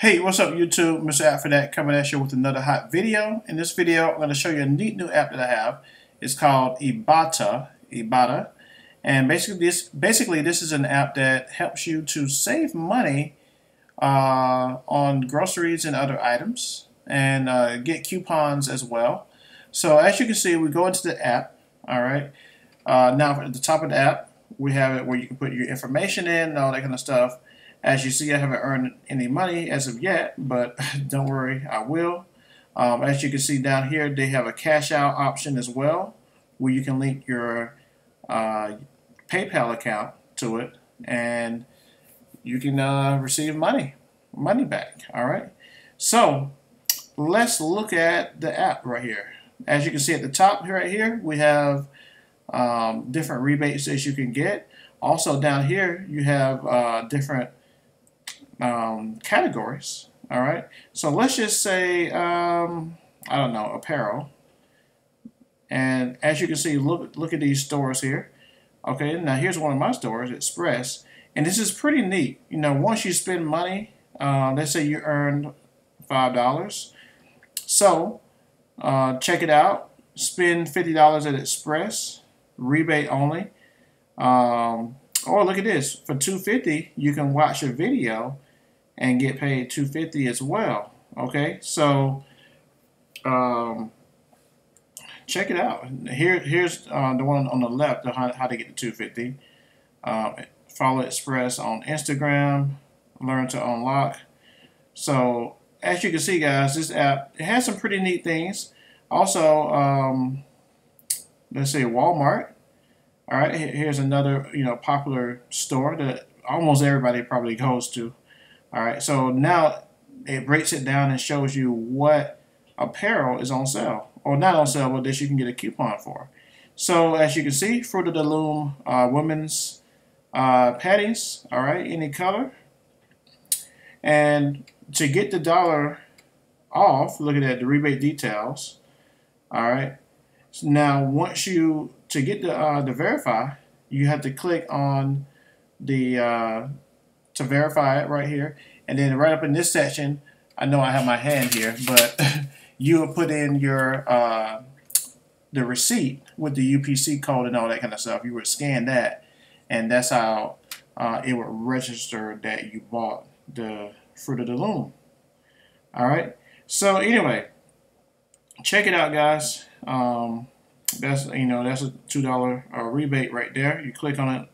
Hey, what's up YouTube? Mr. App for that coming at you with another hot video. In this video, I'm going to show you a neat new app that I have. It's called Ibotta. Ibotta. And basically this basically this is an app that helps you to save money uh, on groceries and other items and uh, get coupons as well. So as you can see, we go into the app. All right. Uh, now at the top of the app, we have it where you can put your information in and all that kind of stuff. As you see, I haven't earned any money as of yet, but don't worry, I will. Um, as you can see down here, they have a cash out option as well, where you can link your uh, PayPal account to it, and you can uh, receive money, money back. All right. So let's look at the app right here. As you can see at the top right here, we have um, different rebates that you can get. Also down here, you have uh, different um, categories. All right. So let's just say, um, I don't know, apparel. And as you can see, look look at these stores here. Okay, now here's one of my stores, Express. And this is pretty neat. You know, once you spend money, uh, let's say you earned $5. So, uh, check it out. Spend $50 at Express, rebate only. Um, or look at this, for 250 you can watch a video and get paid 250 as well. Okay, so um, check it out. Here, here's uh, the one on the left, how, how to get the 250. Um, follow Express on Instagram. Learn to unlock. So as you can see, guys, this app it has some pretty neat things. Also, um, let's say Walmart. All right, here's another you know popular store that almost everybody probably goes to. All right, so now it breaks it down and shows you what apparel is on sale, or not on sale, but that you can get a coupon for. So as you can see, Fruit of the Loom uh, women's uh, patties, all right, any color. And to get the dollar off, look at that, the rebate details, all right. So now once you, to get the, uh, the verify, you have to click on the uh, to verify it right here. And then right up in this section, I know I have my hand here, but you will put in your uh, the receipt with the UPC code and all that kind of stuff. You would scan that, and that's how uh, it would register that you bought the Fruit of the Loom. All right. So anyway, check it out, guys. Um, that's you know that's a two dollar uh, rebate right there. You click on it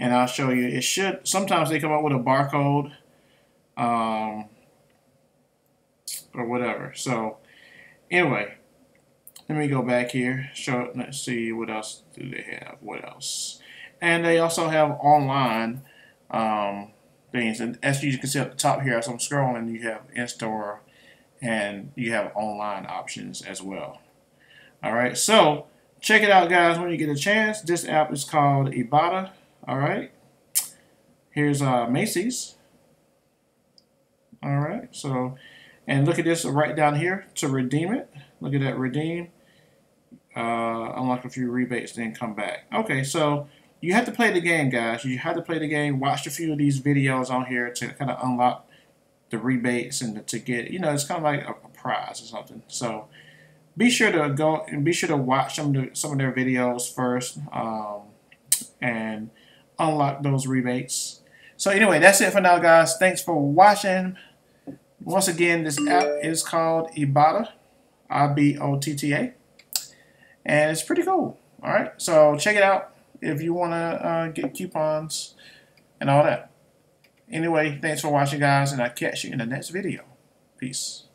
and I'll show you. It should, sometimes they come up with a barcode um, or whatever. So anyway, let me go back here. Show, let's see what else do they have. What else? And they also have online um, things. And as you can see at the top here, as I'm scrolling, you have in-store and you have online options as well. All right, so check it out, guys, when you get a chance. This app is called Ibotta. All right. Here's uh, Macy's. All right. So, and look at this right down here to redeem it. Look at that redeem. Uh, unlock a few rebates, then come back. Okay, so you have to play the game, guys. You have to play the game. Watch a few of these videos on here to kind of unlock the rebates and to get, you know, it's kind of like a, prize or something. So be sure to go and be sure to watch some of, the, some of their videos first. Um, and unlock those rebates. So anyway, that's it for now, guys. Thanks for watching. Once again, this app is called Ibotta, I-B-O-T-T-A, and it's pretty cool. All right, so check it out if you want to uh, get coupons and all that. Anyway, thanks for watching, guys, and I'll catch you in the next video. Peace.